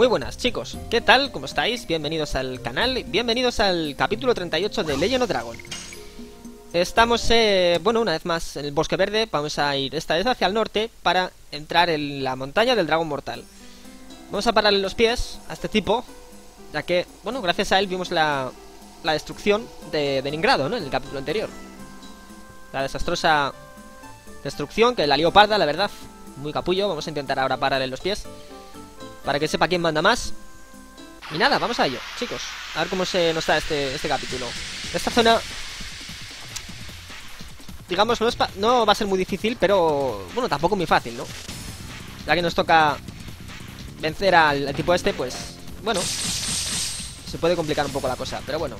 Muy buenas chicos, ¿qué tal? ¿Cómo estáis? Bienvenidos al canal, bienvenidos al capítulo 38 de Legend of Dragon. Estamos, eh, bueno, una vez más en el Bosque Verde, vamos a ir esta vez hacia el norte para entrar en la montaña del Dragón Mortal. Vamos a pararle los pies a este tipo, ya que, bueno, gracias a él vimos la, la destrucción de Beningrado, ¿no? En el capítulo anterior. La desastrosa destrucción que la lió parda, la verdad Muy capullo, vamos a intentar ahora pararle los pies para que sepa quién manda más. Y nada, vamos a ello, chicos. A ver cómo se nos da este, este capítulo. Esta zona Digamos, no, no va a ser muy difícil Pero, bueno, tampoco muy fácil, ¿no? Ya que nos toca Vencer al, tipo este, pues Bueno Se puede complicar un poco la cosa, pero bueno.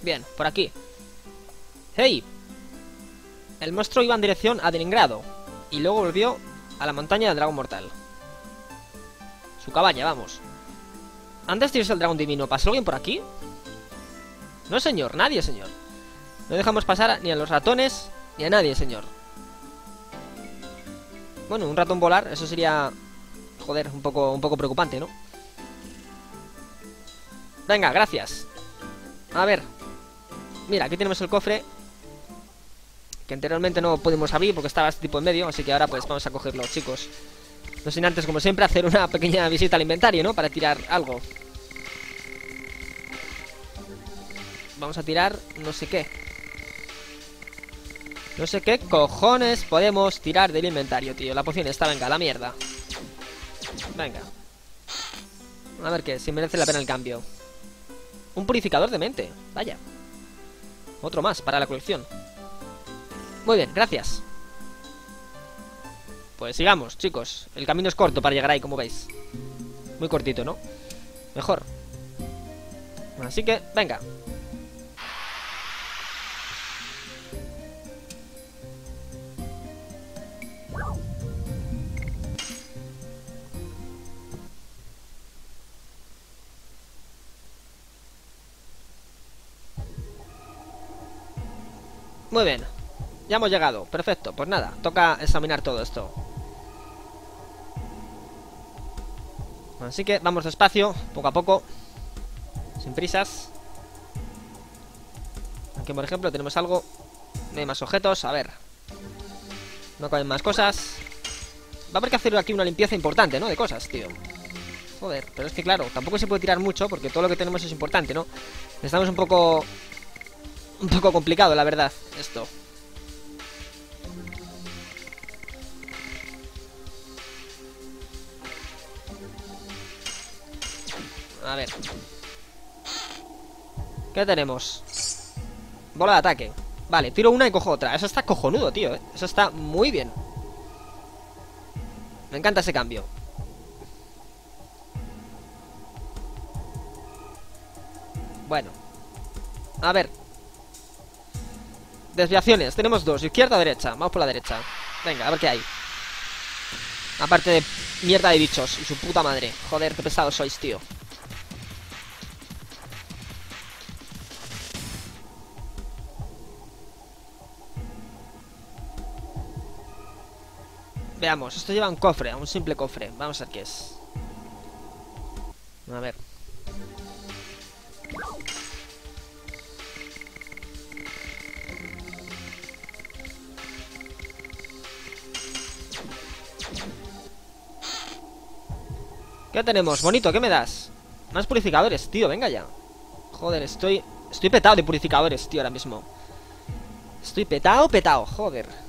Bien, por aquí. ¡Hey! El monstruo iba en dirección a Deningrado y luego volvió a la montaña del dragón mortal. Su cabaña, vamos. Antes de irse el dragón divino, ¿pasó alguien por aquí? No, señor, nadie, señor. No dejamos pasar ni a los ratones ni a nadie, señor. Bueno, un ratón volar, eso sería... Joder, un poco, un poco preocupante, ¿no? Venga, gracias. A ver. Mira, aquí tenemos el cofre que anteriormente no pudimos abrir porque estaba este tipo en medio, así que ahora pues vamos a cogerlo, chicos. No sin antes, como siempre, hacer una pequeña visita al inventario, ¿no? Para tirar algo. Vamos a tirar no sé qué. No sé qué cojones podemos tirar del inventario, tío. La poción está, venga, la mierda. Venga. A ver qué, si merece la pena el cambio. Un purificador de mente, vaya. Otro más para la colección. Muy bien, gracias. Pues sigamos, chicos. El camino es corto para llegar ahí, como veis. Muy cortito, ¿no? Mejor. Así que, venga. Muy bien ya hemos llegado, perfecto, pues nada, toca examinar todo esto. Así que vamos despacio, poco a poco Sin prisas. Aquí por ejemplo tenemos algo. No hay más objetos, a ver. No caben más cosas. Va a haber que hacer aquí una limpieza importante, ¿no? De cosas, tío. Joder, pero es que claro, tampoco se puede tirar mucho Porque todo lo que tenemos es importante, ¿no? Estamos un poco... Un poco complicado, la verdad, esto A ver. ¿Qué tenemos? Bola de ataque. Vale, tiro una y cojo otra. Eso está cojonudo, tío, ¿eh? Eso está muy bien. Me encanta ese cambio. Bueno. A ver. Desviaciones. Tenemos dos. Izquierda o derecha. Vamos por la derecha. Venga, a ver qué hay. Aparte de mierda de bichos y su puta madre. Joder, qué pesados sois, tío. Veamos, esto lleva un cofre, un simple cofre. Vamos a ver qué es. A ver. ¿Qué tenemos? Bonito, ¿qué me das? Más purificadores, tío, venga ya. Joder, estoy... Estoy petado de purificadores, tío, ahora mismo. Estoy petado, petado, joder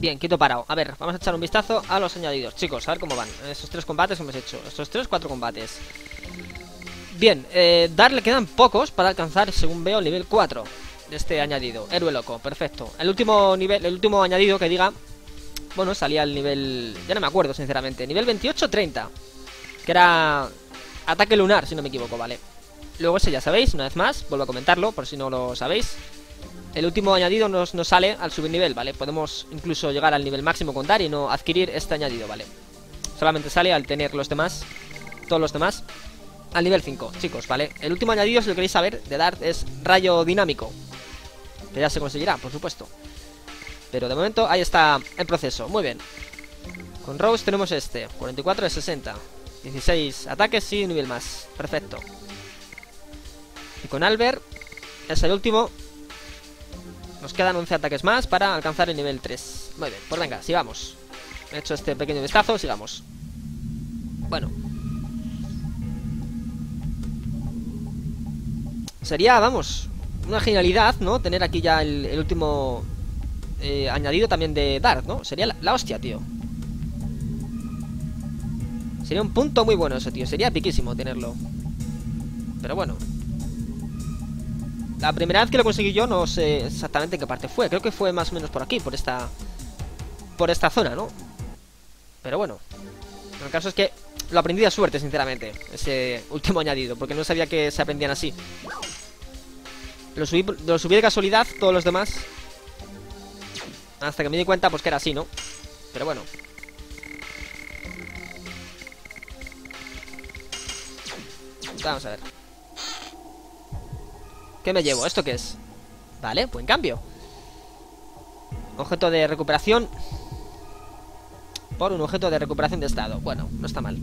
Bien, quito parado. A ver, vamos a echar un vistazo a los añadidos. Chicos, a ver cómo van. Esos tres combates hemos hecho. Estos tres, cuatro combates. Bien, eh, darle quedan pocos para alcanzar, según veo, el nivel 4 de este añadido. Héroe loco, perfecto. El último nivel, el último añadido que diga... Bueno, salía el nivel... Ya no me acuerdo, sinceramente. Nivel 28-30. Que era... Ataque lunar, si no me equivoco, vale. Luego ese ya sabéis, una vez más, vuelvo a comentarlo, por si no lo sabéis. El último añadido nos, sale al subir nivel, ¿vale? Podemos incluso llegar al nivel máximo con Dar y no adquirir este añadido, ¿vale? Solamente sale al tener los demás, todos los demás, al nivel 5, chicos, ¿vale? El último añadido, si lo queréis saber, de Dart es rayo dinámico. Que ya se conseguirá, por supuesto. Pero de momento ahí está en proceso, muy bien. Con Rose tenemos este, 44 de 60. 16 ataques y un nivel más, perfecto. Y con Albert es el último nos quedan 11 ataques más para alcanzar el nivel 3 Muy bien, pues venga, sigamos. He hecho este pequeño vistazo, sigamos. Bueno. Sería, vamos Una genialidad, ¿no? Tener aquí ya el, último eh, Añadido también de Dark, ¿no? Sería la, la hostia, tío. Sería un punto muy bueno eso, tío. Sería piquísimo tenerlo. Pero bueno la primera vez que lo conseguí yo no sé exactamente en qué parte fue. Creo que fue más o menos por aquí, por esta... Por esta zona, ¿no? Pero bueno. El caso es que lo aprendí de suerte, sinceramente. Ese último añadido, porque no sabía que se aprendían así. Lo subí, lo subí de casualidad, todos los demás. Hasta que me di cuenta, pues que era así, ¿no? Pero bueno. Vamos a ver. ¿Qué me llevo? ¿Esto qué es? Vale, buen cambio Objeto de recuperación Por un objeto de recuperación de estado Bueno, no está mal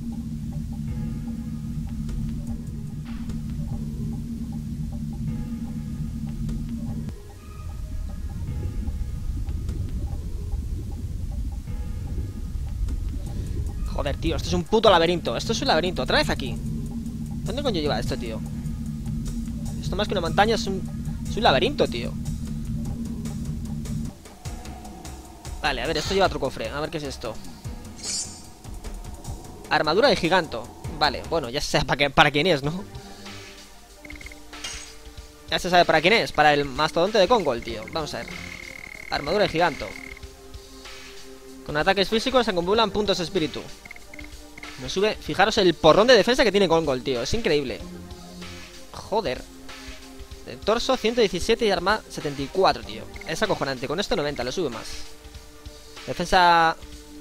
Joder, tío, esto es un puto laberinto Esto es un laberinto, otra vez aquí ¿Dónde coño lleva esto, tío? Esto más que una montaña es un, laberinto, tío. Vale, a ver, esto lleva otro cofre A ver qué es esto. Armadura de giganto. Vale, bueno, ya se sabe para, quién es, ¿no? Ya se sabe para quién es Para el mastodonte de Kongol, tío. Vamos a ver. Armadura de giganto. Con ataques físicos se acumulan puntos de espíritu. Me sube Fijaros el porrón de defensa que tiene Kongol, tío. Es increíble. Joder torso 117 y arma 74, tío. Es acojonante. Con esto 90, lo sube más. Defensa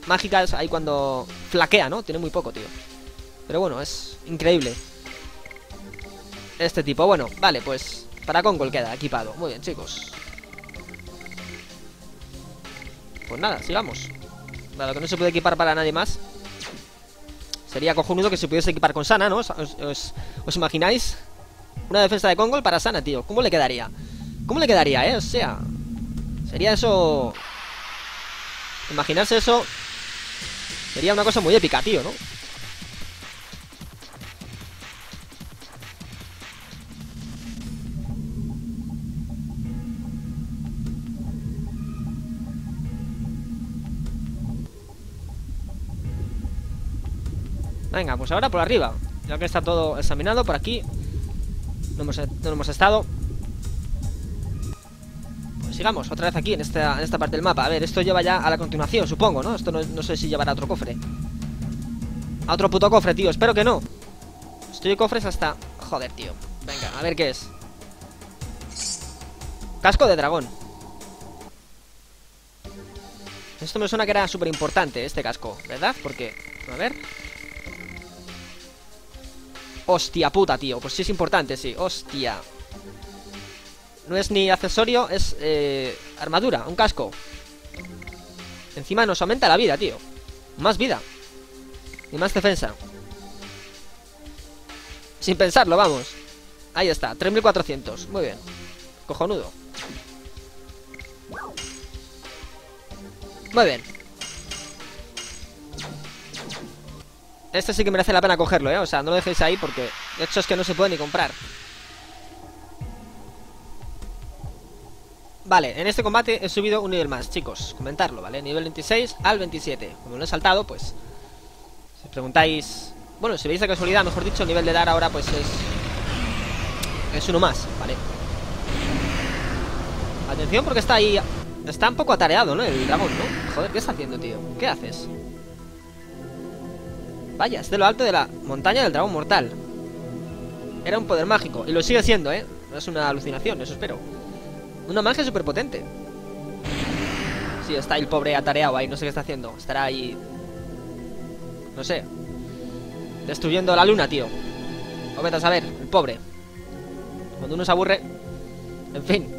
mágica es ahí cuando flaquea, ¿no? Tiene muy poco, tío. Pero bueno, es increíble. Este tipo. Bueno, vale, pues para Kongol queda equipado. Muy bien, chicos. Pues nada, sigamos. Lo que no se puede equipar para nadie más. Sería cojonudo que se pudiese equipar con Sana, ¿no? os imagináis? Una defensa de Kongol para Sana, tío ¿Cómo le quedaría? ¿Cómo le quedaría, eh? O sea Sería eso Imaginarse eso Sería una cosa muy épica, tío, ¿no? Venga, pues ahora por arriba Ya que está todo examinado por aquí no hemos, hemos estado. Pues sigamos, otra vez aquí en esta, en esta parte del mapa. A ver, esto lleva ya a la continuación, supongo, ¿no? Esto no, sé si llevará a otro cofre. A otro puto cofre, tío, espero que no. Estoy de cofres hasta... Joder, tío. Venga, a ver qué es. Casco de dragón. Esto me suena que era súper importante, este casco ¿Verdad? Porque... A ver... Hostia puta, tío. Pues sí es importante, sí. Hostia. No es ni accesorio, es eh, armadura, un casco. Encima nos aumenta la vida, tío. Más vida. Y más defensa. Sin pensarlo, vamos. Ahí está, 3400 Muy bien. Cojonudo. Muy bien Este sí que merece la pena cogerlo, ¿eh? O sea, no lo dejéis ahí porque de hecho es que no se puede ni comprar. Vale, en este combate he subido un nivel más, chicos. Comentarlo, ¿vale? Nivel 26 al 27. Como lo he saltado, pues... Si preguntáis... Bueno, si veis de casualidad, mejor dicho, el nivel de dar ahora pues es... Es uno más, ¿vale? Atención porque está ahí... Está un poco atareado, ¿no? El dragón, ¿no? Joder, ¿qué está haciendo, tío? ¿Qué haces? Vaya, es de lo alto de la montaña del dragón mortal. Era un poder mágico. Y lo sigue siendo, ¿eh? No es una alucinación, eso espero. Una magia súper potente. Sí, está el pobre atareado ahí, no sé qué está haciendo. Estará ahí... No sé. Destruyendo la luna, tío. O vete a saber, el pobre. Cuando uno se aburre... En fin.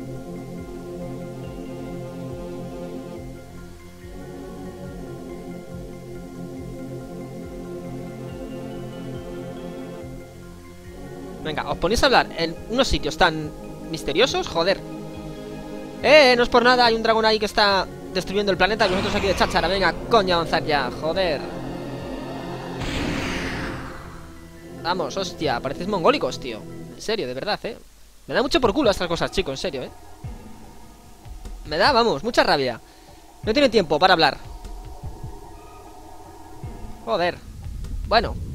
Venga, os ponéis a hablar en unos sitios tan misteriosos, joder. Eh, no es por nada, hay un dragón ahí que está destruyendo el planeta y nosotros aquí de cháchara. Venga, coño, avanzar ya, joder. Vamos, hostia, pareces mongólicos, tío. En serio, de verdad, eh. Me da mucho por culo estas cosas, chicos, en serio, eh. Me da, vamos, mucha rabia. No tiene tiempo para hablar. Joder. Bueno.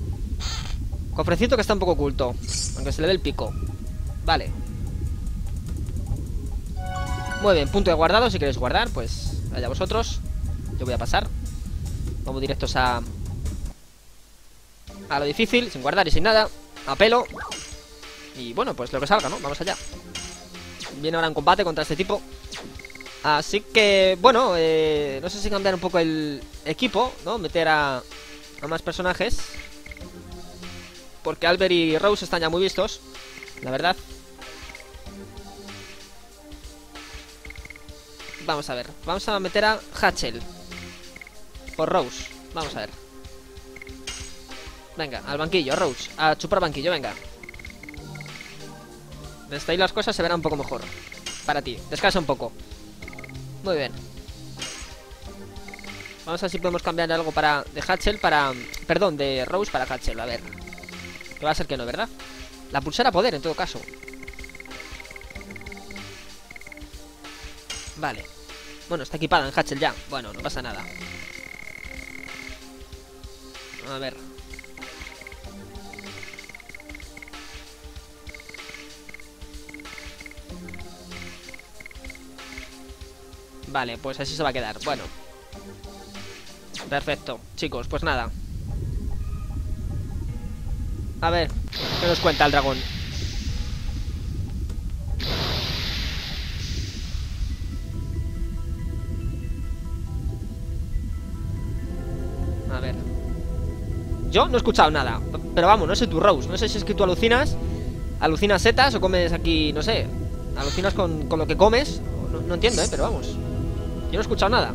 Cofrecito que está un poco oculto. Aunque se le ve el pico. Vale. Muy bien, punto de guardado. Si queréis guardar, pues allá vosotros. Yo voy a pasar. Vamos directos a... A lo difícil, sin guardar y sin nada. A pelo. Y bueno, pues lo que salga, ¿no? Vamos allá. Viene ahora en combate contra este tipo. Así que, bueno, eh, no sé si cambiar un poco el equipo, ¿no? Meter a, a más personajes. Porque Albert y Rose están ya muy vistos La verdad. Vamos a ver Vamos a meter a Hatchel Por Rose Vamos a ver. Venga, al banquillo, Rose A chupar banquillo, venga. Desde ahí las cosas se verán un poco mejor Para ti, descansa un poco. Muy bien. Vamos a ver si podemos cambiar algo para de Hatchel para... Perdón, de Rose para Hatchel, a ver que va a ser que no, ¿verdad? La pulsera poder, en todo caso. Vale. Bueno, está equipada en Hatchel ya. Bueno, no pasa nada. A ver. Vale, pues así se va a quedar. Bueno. Perfecto, chicos, pues nada a ver, ¿qué nos cuenta el dragón? A ver. Yo no he escuchado nada Pero vamos, no sé tu Rose No sé si es que tú alucinas Alucinas setas o comes aquí, no sé Alucinas con, lo que comes no, no entiendo, eh, pero vamos Yo no he escuchado nada.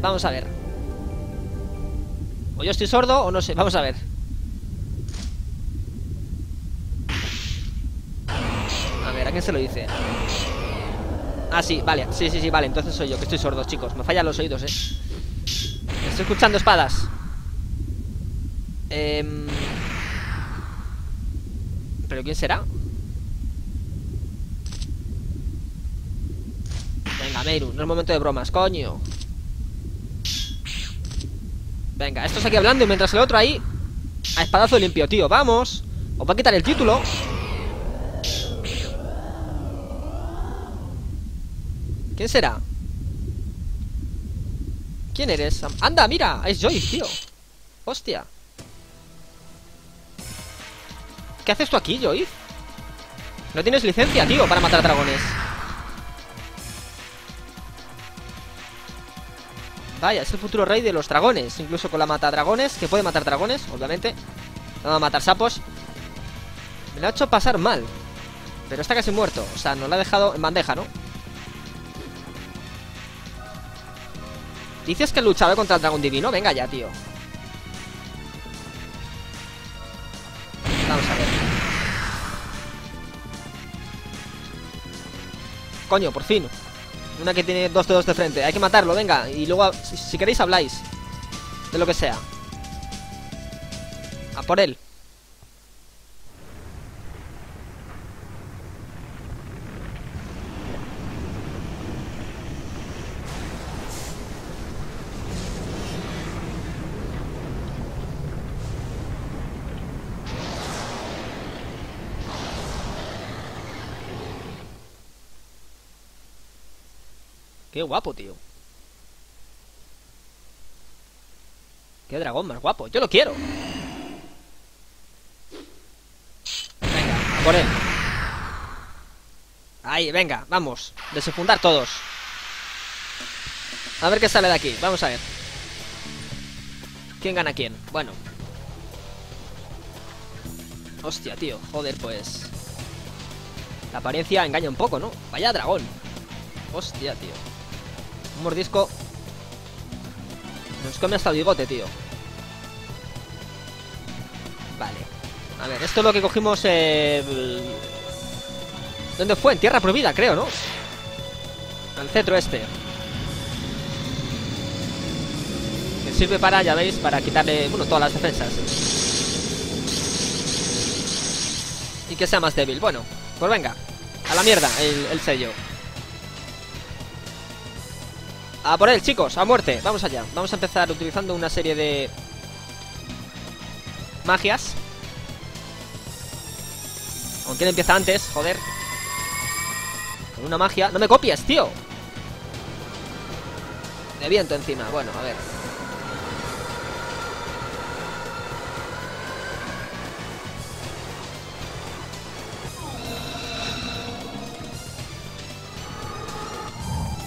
Vamos a ver. O yo estoy sordo o no sé, vamos a ver quién se lo dice? Ah, sí, vale, sí, sí, sí, vale Entonces soy yo, que estoy sordo, chicos. Me fallan los oídos, eh. Estoy escuchando espadas. Eh... ¿Pero quién será? Venga, Meiru, no es momento de bromas, coño. Venga, estos aquí hablando y mientras el otro ahí A espadazo limpio, tío, vamos. Os va a quitar el título ¿Quién será? ¿Quién eres? ¡Anda, mira! Es Joyce, tío Hostia ¿Qué haces tú aquí, Joyce? No tienes licencia, tío, para matar dragones Vaya, es el futuro rey de los dragones Incluso con la mata dragones Que puede matar dragones, obviamente No va a matar sapos Me lo ha hecho pasar mal Pero está casi muerto O sea, nos lo ha dejado en bandeja, ¿no? ¿Dices que luchaba contra el dragón divino? Venga ya, tío. Vamos a ver. Coño, por fin. Una que tiene dos dedos de frente. Hay que matarlo, venga. Y luego, si queréis, habláis. De lo que sea. A por él Qué guapo, tío. Qué dragón más guapo. Yo lo quiero. Venga, por él. Ahí, venga, vamos. Desenfundar todos. A ver qué sale de aquí. Vamos a ver. ¿Quién gana quién? Bueno. Hostia, tío. Joder, pues... La apariencia engaña un poco, ¿no? Vaya dragón. Hostia, tío. Un mordisco. Nos come hasta el bigote, tío. Vale. A ver, esto es lo que cogimos... Eh... ¿Dónde fue? En Tierra Prohibida, creo, ¿no? Al cetro este. Que sirve para, ya veis, para quitarle, bueno, todas las defensas. Y que sea más débil. Bueno, pues venga. A la mierda, el, el sello. A por él, chicos, a muerte. Vamos allá. Vamos a empezar utilizando una serie de... Magias. Aunque él empieza antes, joder. Con una magia. ¡No me copies, tío! De viento encima. Bueno, a ver.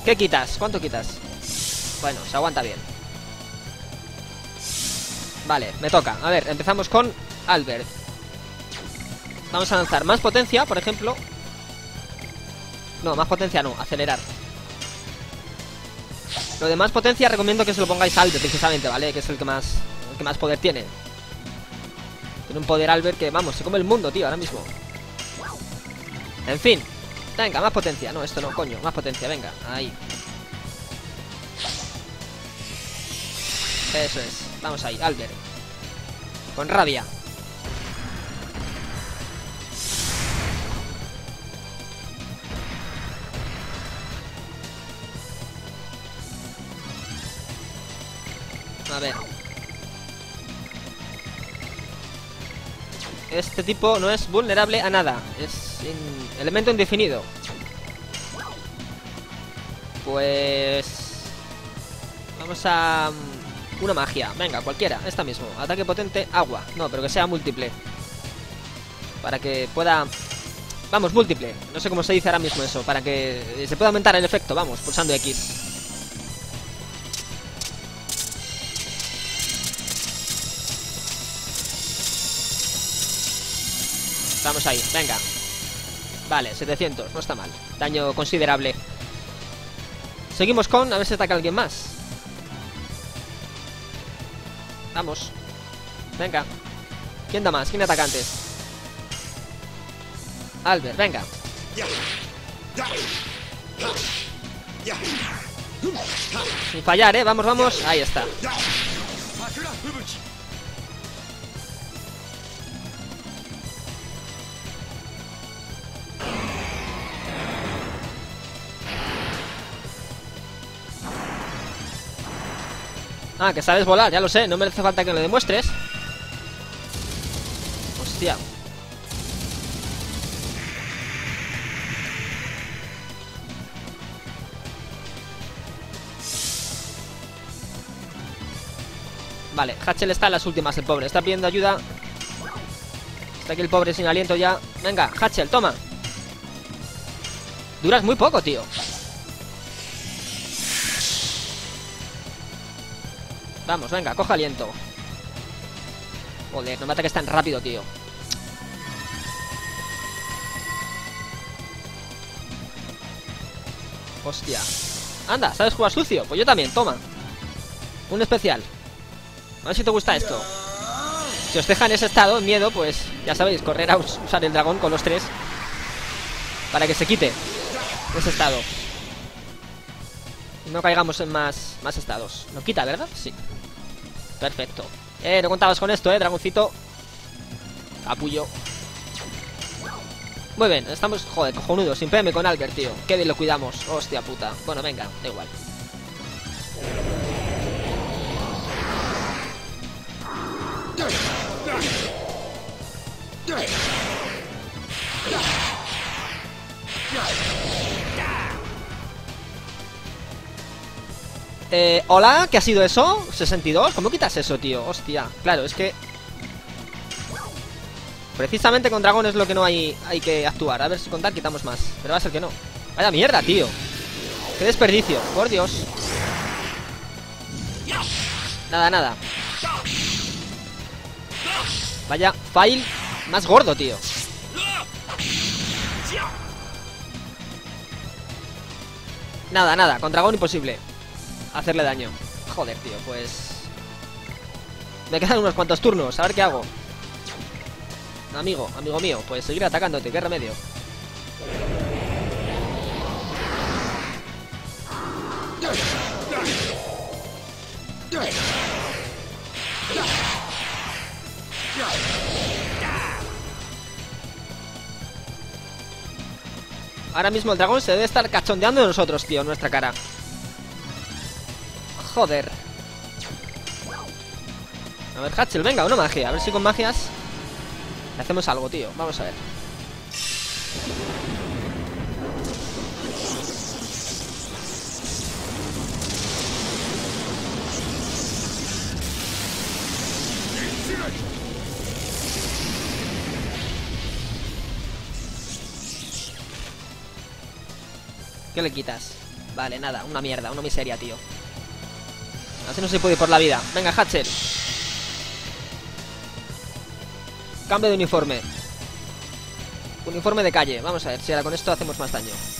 ¿Qué quitas? ¿Cuánto quitas? Bueno, se aguanta bien. Vale, me toca. A ver, empezamos con Albert. Vamos a lanzar más potencia, por ejemplo. No, más potencia no, acelerar. Lo de más potencia recomiendo que se lo pongáis a Albert, precisamente, ¿vale? Que es el que más, el que más poder tiene. Tiene un poder Albert que, vamos, se come el mundo, tío, ahora mismo. En fin. Venga, más potencia. No, esto no, coño. Más potencia, venga. Ahí. Eso es. Vamos ahí, Albert. Con rabia. A ver. Este tipo no es vulnerable a nada. Es elemento indefinido. Pues... Vamos a... Una magia. Venga, cualquiera. Esta mismo. Ataque potente, agua. No, pero que sea múltiple. Para que pueda... Vamos, múltiple. No sé cómo se dice ahora mismo eso. Para que se pueda aumentar el efecto. Vamos, pulsando X. Vamos ahí, venga Vale, 700, no está mal Daño considerable Seguimos con, a ver si ataca alguien más Vamos. Venga. ¿Quién da más? ¿Quién ataca antes? Albert, venga. Sin fallar, eh, vamos, vamos. Ahí está Ah, que sabes volar, ya lo sé, no me hace falta que lo demuestres. Hostia. Vale, Hatchel está en las últimas, el pobre Está pidiendo ayuda. Está aquí el pobre sin aliento ya. Venga, Hatchel, toma. Duras muy poco, tío Vamos, venga, coja aliento. Joder, no me ataques tan rápido, tío. Hostia. Anda, ¿sabes jugar sucio? Pues yo también, toma. Un especial. A ver si te gusta esto. Si os deja en ese estado, miedo, pues Ya sabéis, correr a usar el dragón con los tres. Para que se quite Ese estado. Y no caigamos en más, más estados. Lo quita, ¿verdad? Sí Perfecto. Eh, no contabas con esto, eh, dragoncito. Capullo. Muy bien, estamos, joder, cojonudo, sin PM con Albert, tío. Qué bien lo cuidamos. Hostia puta. Bueno, venga, da igual. Eh, hola, ¿qué ha sido eso? ¿62? ¿Cómo quitas eso, tío? Hostia, claro, es que... Precisamente con dragón es lo que no hay, hay que actuar. A ver si con tal quitamos más. Pero va a ser que no. Vaya mierda, tío. Qué desperdicio, por Dios. Nada, nada. Vaya fail más gordo, tío. Nada, nada, con dragón imposible Hacerle daño. Joder, tío, pues... Me quedan unos cuantos turnos, a ver qué hago. Amigo, amigo mío, pues seguir atacándote, qué remedio. Ahora mismo el dragón se debe estar cachondeando de nosotros, tío, en nuestra cara. Joder. A ver, Hatchel, venga, una magia. A ver si con magias le hacemos algo, tío. Vamos a ver. ¿Qué le quitas? Vale, nada, una mierda, una miseria, tío Así no se puede ir por la vida. Venga, Hatcher. Cambio de uniforme. Uniforme de calle. Vamos a ver si ahora con esto hacemos más daño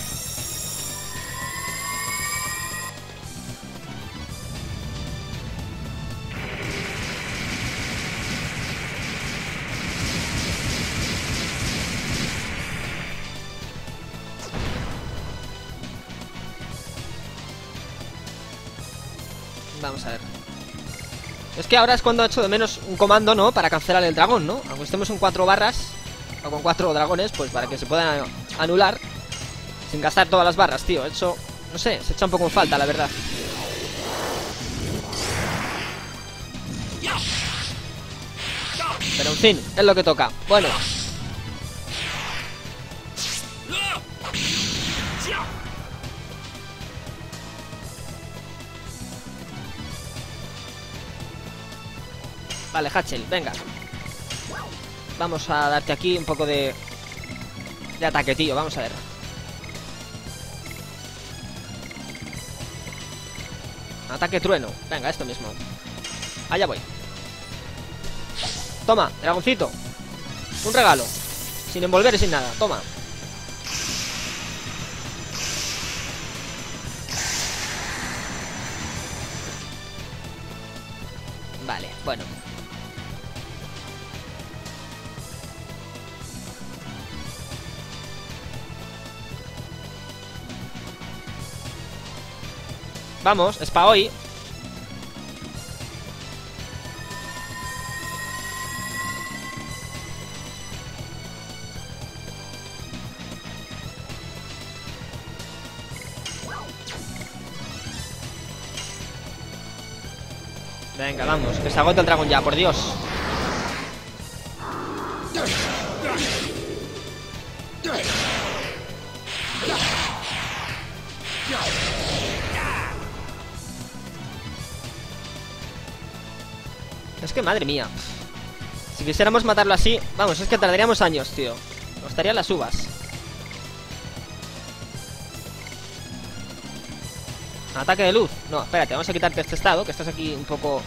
que ahora es cuando he hecho de menos un comando, ¿no? Para cancelar el dragón, ¿no? Aunque estemos en cuatro barras o con cuatro dragones, pues para que se puedan anular sin gastar todas las barras, tío. Eso, no sé, se echa un poco en falta, la verdad. Pero en fin, es lo que toca. Bueno, Vale, Hatchel, venga. Vamos a darte aquí un poco de... De ataque, tío, vamos a ver. Ataque trueno Venga, esto mismo. Allá voy. Toma, dragoncito. Un regalo. Sin envolver y sin nada, toma. Vale, bueno Vamos, es para hoy. Venga, vamos, que se agota el dragón ya, por Dios. Madre mía. Si quisiéramos matarlo así Vamos, es que tardaríamos años, tío. Nos estarían las uvas. Ataque de luz. No, espérate, vamos a quitarte este estado Que estás aquí un poco...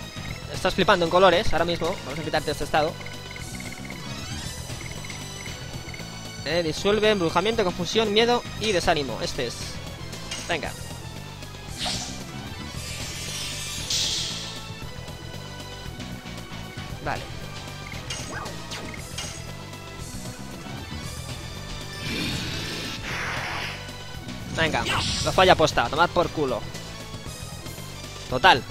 Estás flipando en colores ahora mismo. Vamos a quitarte este estado. Eh, Disuelve, embrujamiento, confusión, miedo y desánimo. Este es. Venga no falla posta, tomad por culo. Total.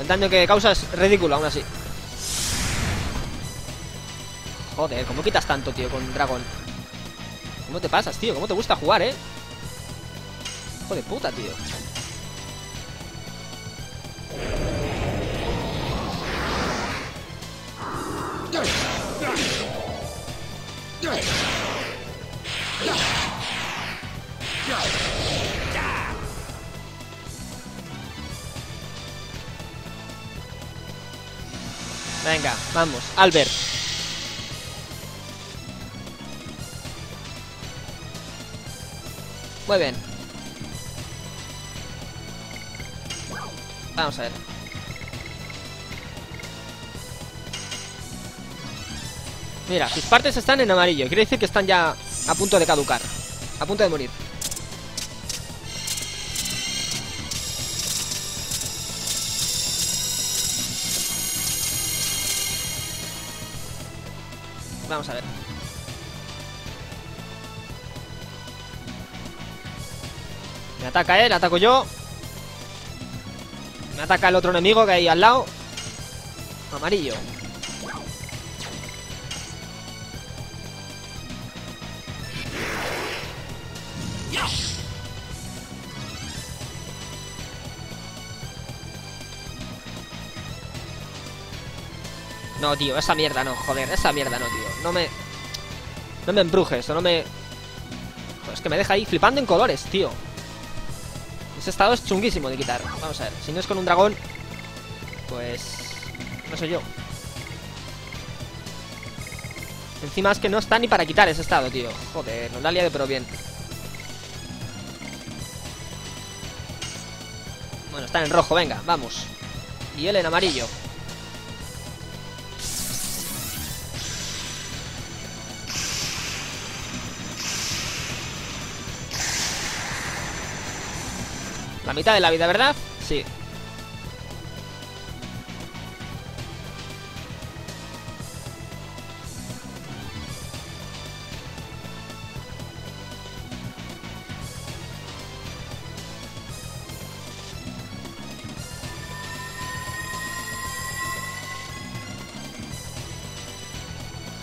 El daño que causa es ridículo aún así. Joder, ¿cómo quitas tanto, tío, con dragón? ¿Cómo te pasas, tío? ¿Cómo te gusta jugar, eh? Joder, puta, tío. Vamos, Albert. Muy bien. Vamos a ver. Mira, sus partes están en amarillo. Quiere decir que están ya a punto de caducar. A punto de morir. Vamos a ver. Me ataca él, ataco yo. Me ataca el otro enemigo que hay al lado. Amarillo. No, tío, esa mierda no, joder, esa mierda no, tío. No me... No me embrujes, o no me... Joder, es que me deja ahí flipando en colores, tío. Ese estado es chunguísimo de quitar. Vamos a ver, si no es con un dragón, pues... No sé yo. Encima es que no está ni para quitar ese estado, tío. Joder, nos la ha liado pero bien. Bueno, está en rojo, venga, vamos. Y él en amarillo. La mitad de la vida, ¿verdad? Sí.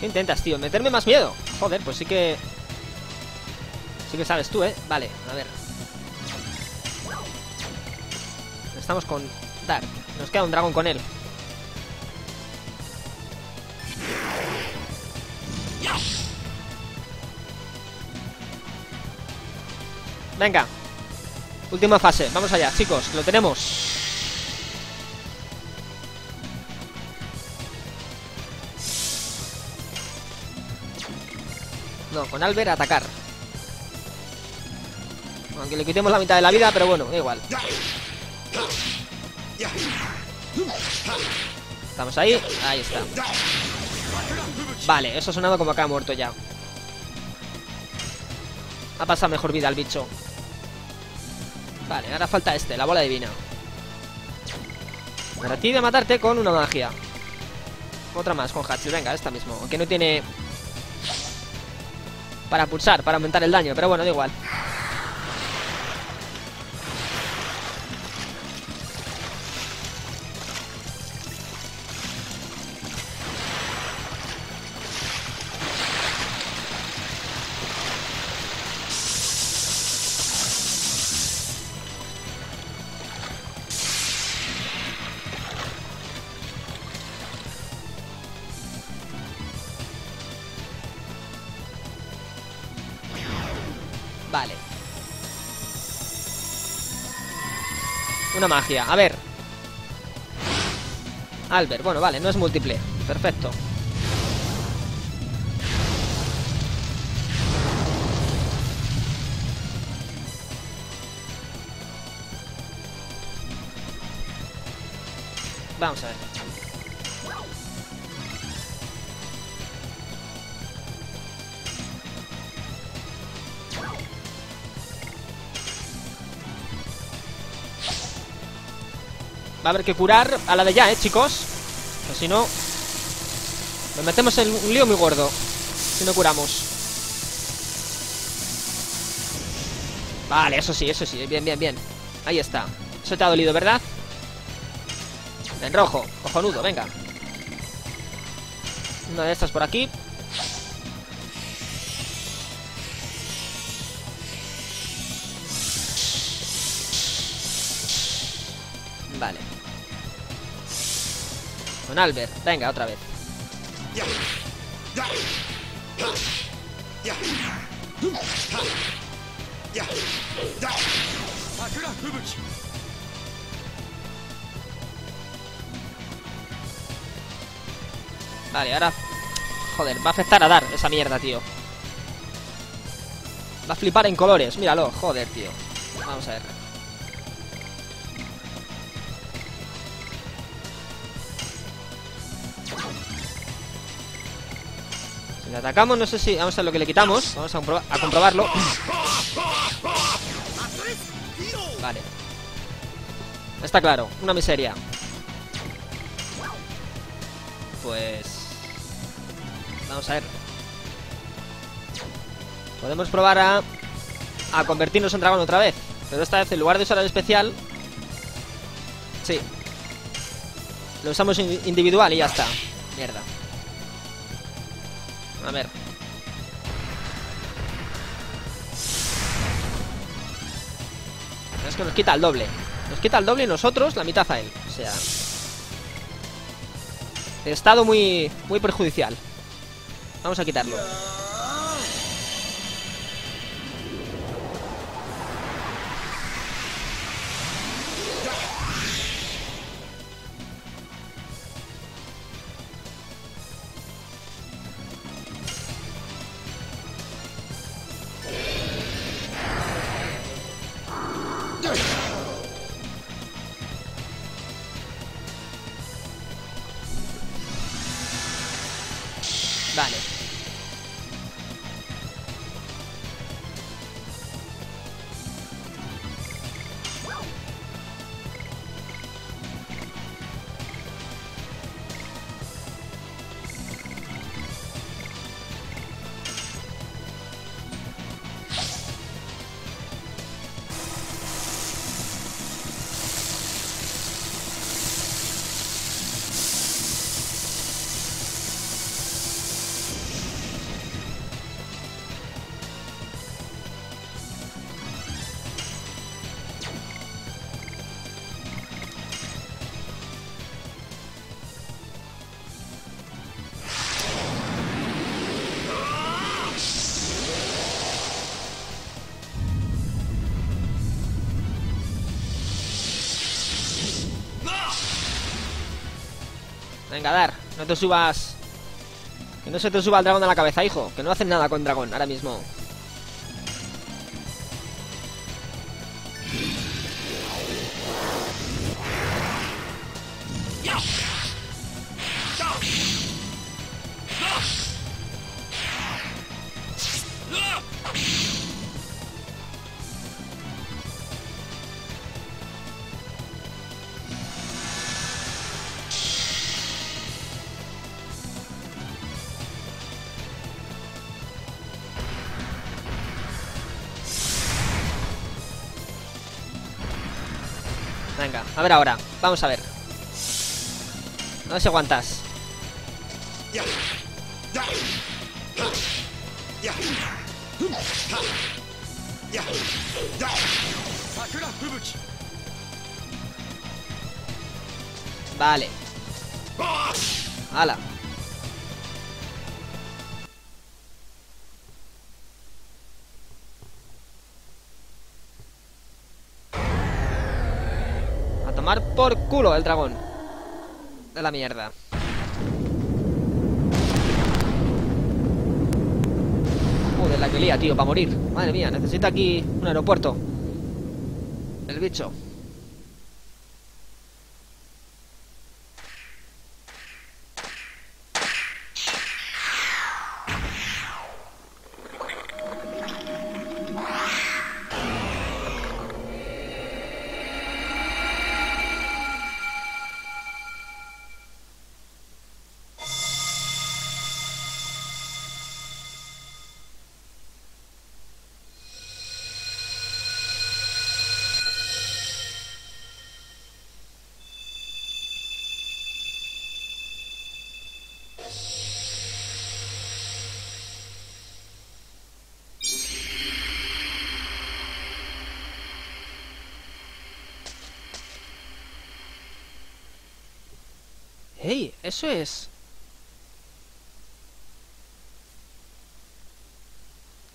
¿Qué intentas, tío? ¿Meterme más miedo? Joder, pues sí que... Sí que sabes tú, ¿eh? Vale, a ver. Estamos con Dark. Nos queda un dragón con él. Venga. Última fase. Vamos allá, chicos. Lo tenemos. No, con Albert atacar. Aunque le quitemos la mitad de la vida, pero bueno, igual. Estamos ahí, ahí está. Vale, eso ha sonado como que ha muerto ya. Ha pasado mejor vida al bicho. Vale, ahora falta este, la bola divina. Ahora tiene a matarte con una magia. Otra más con Hatchel, venga, esta mismo Aunque no tiene Para pulsar, para aumentar el daño Pero bueno, da igual Magia. A ver. Albert. Bueno, vale, no es múltiple. Perfecto. Vamos a ver. Va a haber que curar a la de ya, ¿eh, chicos? Pues si no... Nos metemos en un lío muy gordo Si no curamos. Vale, eso sí, eso sí Bien, bien, bien. Ahí está. Eso te ha dolido, ¿verdad? En rojo Cojonudo, venga. Una de estas por aquí Con Albert, venga, otra vez Vale, ahora... Joder, va a afectar a dar esa mierda, tío Va a flipar en colores, míralo, joder, tío. Vamos a ver. Le atacamos, no sé si... Vamos a lo que le quitamos. Vamos a, a comprobarlo. Vale. Está claro, una miseria. Pues... Vamos a ver. Podemos probar a... A convertirnos en dragón otra vez. Pero esta vez, en lugar de usar el especial... Sí. Lo usamos individual y ya está. Mierda. A ver. Es que nos quita el doble. Nos quita el doble y nosotros la mitad a él. O sea... Estado muy, muy perjudicial. Vamos a quitarlo. Venga, dar. No te subas. Que no se te suba el dragón a la cabeza, hijo. Que no hacen nada con dragón ahora mismo. Ver ahora. Vamos a ver. No sé si aguantas. Vale. Hala. Tomar por culo el dragón. De la mierda. Joder, la que lía, tío, para morir. Madre mía, necesita aquí un aeropuerto. El bicho. Eso es...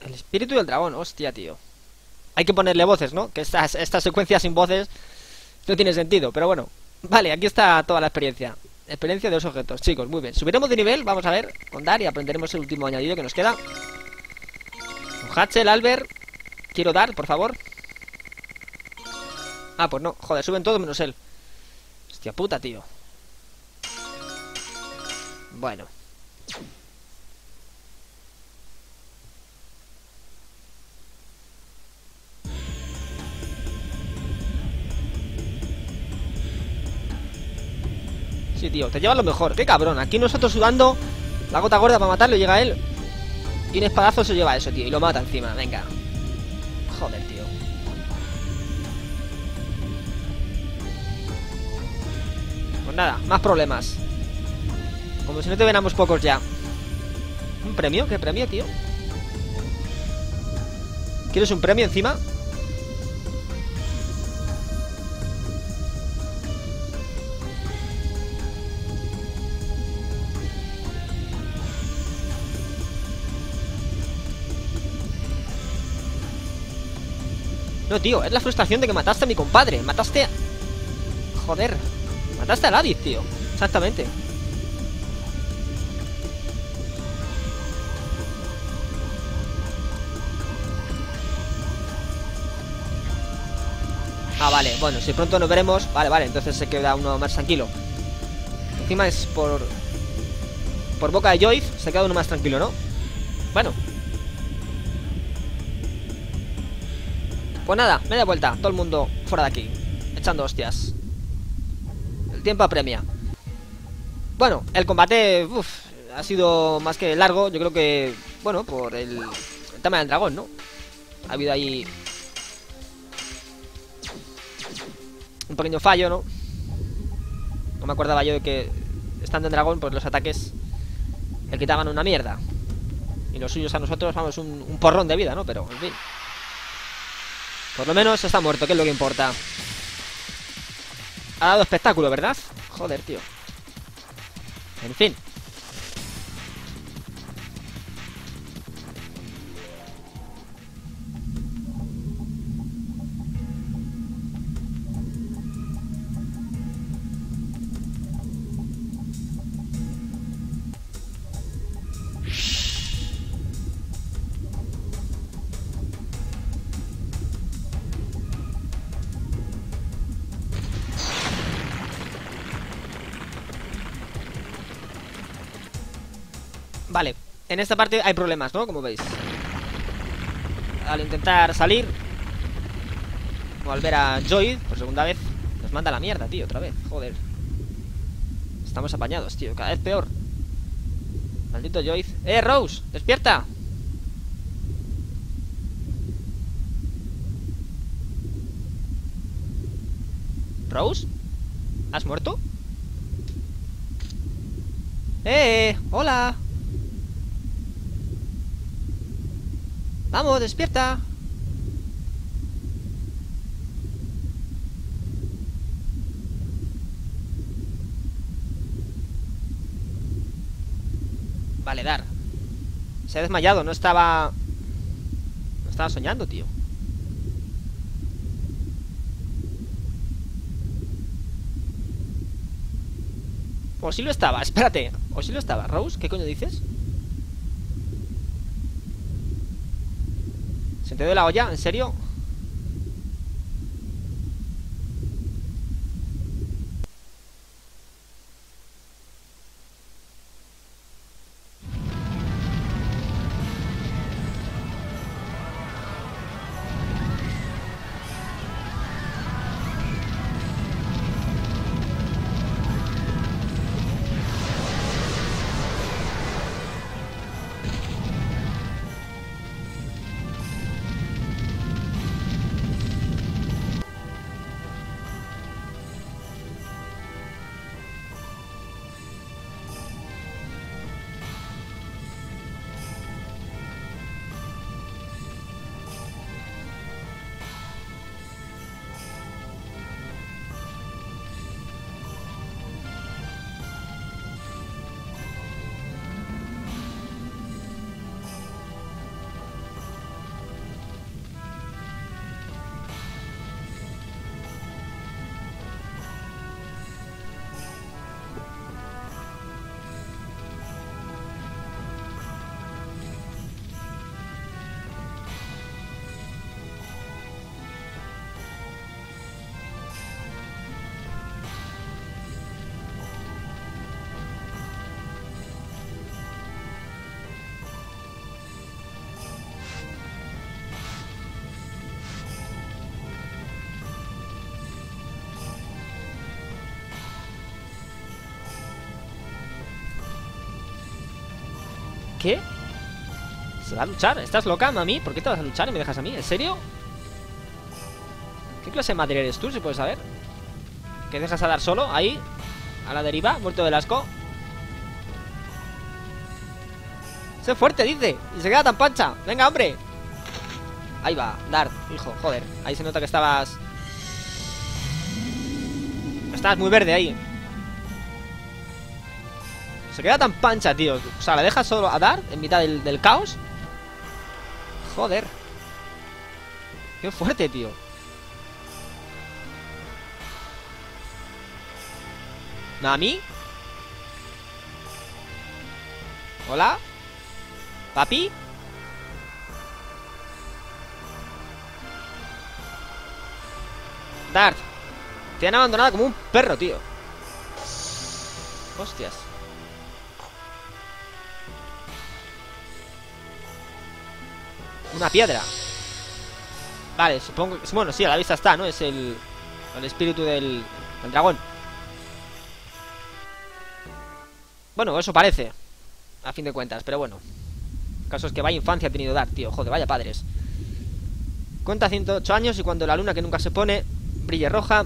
El espíritu del dragón, hostia, tío. Hay que ponerle voces, ¿no? Que estas, esta secuencia sin voces no tiene sentido, pero bueno. Vale, aquí está toda la experiencia. Experiencia de los objetos, chicos, muy bien. Subiremos de nivel, vamos a ver, con Dar y aprenderemos el último añadido que nos queda. Hatchel, Albert, Quiero dar, por favor. Ah, pues no. Joder, suben todos menos él. Hostia puta, tío. Bueno. Sí, tío, te llevas lo mejor. Qué cabrón. Aquí nosotros sudando la gota gorda para matarlo, llega él. Y un espadazo se lleva eso, tío. Y lo mata encima. Venga. Joder, tío. Pues nada, más problemas. Como si no te tuviéramos pocos ya. ¿Un premio? ¿Qué premio, tío? ¿Quieres un premio encima? No, tío, es la frustración de que mataste a mi compadre Mataste a... Joder Mataste a Ladis, tío Exactamente Ah, vale, bueno, si pronto nos veremos Vale, vale, entonces se queda uno más tranquilo Encima es por... Por boca de Joyce Se queda uno más tranquilo, ¿no? Bueno Pues nada, media vuelta, todo el mundo fuera de aquí Echando hostias El tiempo apremia Bueno, el combate ha sido más que largo Yo creo que, bueno, por el, el tema del dragón, ¿no? Ha habido ahí Un pequeño fallo, ¿no? No me acordaba yo de que Estando en dragón, pues los ataques Le quitaban una mierda Y los suyos a nosotros, vamos, un, un porrón de vida, ¿no? Pero, en fin por lo menos está muerto, que es lo que importa Ha dado espectáculo, ¿verdad? Joder, tío En fin en esta parte hay problemas, ¿no? Como veis Al intentar salir O al ver a Joy por segunda vez Nos manda la mierda, tío, otra vez Joder Estamos apañados, tío, cada vez peor Maldito Joyce ¡Eh, Rose! ¡Despierta! ¿Rose? ¿Has muerto? ¡Eh! ¡Hola! ¡Vamos, despierta! Vale, dar Se ha desmayado, no estaba... No estaba soñando, tío O si lo estaba, espérate O si lo estaba, Rose, ¿qué coño dices? ¿Se te dio la olla? ¿En serio? ¿Se va a luchar? ¿Estás loca, mami? ¿Por qué te vas a luchar y me dejas a mí? ¿En serio? ¿Qué clase de madre eres tú, si puedes saber? ¿Qué dejas a dar solo? Ahí A la deriva, muerto del asco Sé fuerte, dice Y se queda tan pancha Venga, hombre Ahí va, Dart, hijo, joder Ahí se nota que estabas Estabas muy verde ahí Se queda tan pancha, tío O sea, la deja solo a Dart En mitad del caos Joder Qué fuerte, tío ¿Nami? ¿Hola? ¿Papi? Dart Te han abandonado como un perro, tío Hostias Una piedra. Vale, supongo que... Bueno, sí, a la vista está, ¿no? Es el... El espíritu del... del dragón. Bueno, eso parece A fin de cuentas, pero bueno. Caso es que vaya infancia ha tenido Dark, tío. Joder, vaya padres. Cuenta 108 años y cuando la luna que nunca se pone Brille roja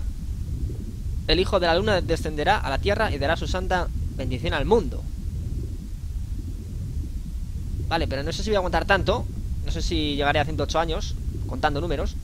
El hijo de la luna descenderá a la tierra Y dará su santa bendición al mundo. Vale, pero no sé si voy a aguantar tanto No sé si llegaré a 108 años Contando números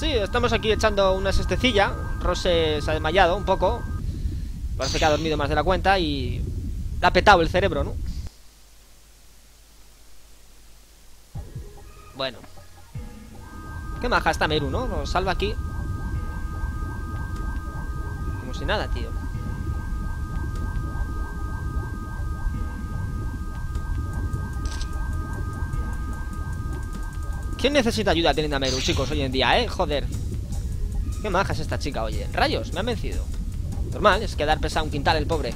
Sí, estamos aquí echando una sestecilla Rose se ha desmayado un poco. Parece que ha dormido más de la cuenta y... Le ha petado el cerebro, ¿no? Bueno. Qué maja está Meru, ¿no? Nos salva aquí. Como si nada, tío ¿Quién necesita ayuda teniendo a Meru, chicos, hoy en día, eh? Joder. Qué maja es esta chica, oye. Rayos, me han vencido. Normal, es quedar pesado un quintal el pobre.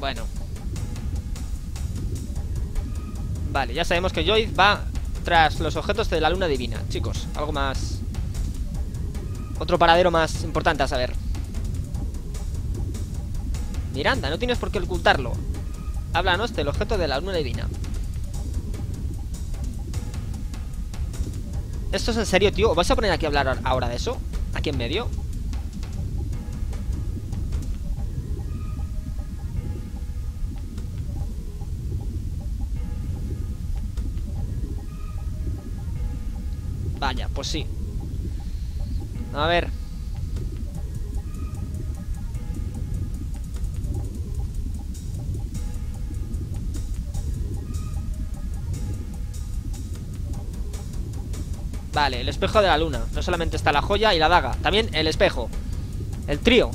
Bueno. Vale, ya sabemos que Joy va tras los objetos de la luna divina Chicos, algo más otro paradero más importante a saber Miranda, no tienes por qué ocultarlo Háblanos del objeto de la luna divina ¿Esto es en serio, tío? ¿Os vais a poner aquí a hablar ahora de eso? ¿Aquí en medio? Vaya, pues sí a ver. Vale, el espejo de la luna. No solamente está la joya y la daga También el espejo. El trío.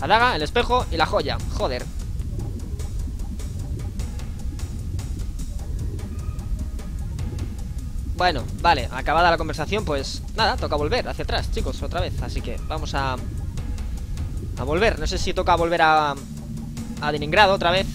La daga, el espejo y la joya. Joder Bueno, vale, acabada la conversación, pues nada, toca volver hacia atrás, chicos, otra vez. Así que vamos a, a volver. No sé si toca volver a, a Leningrado otra vez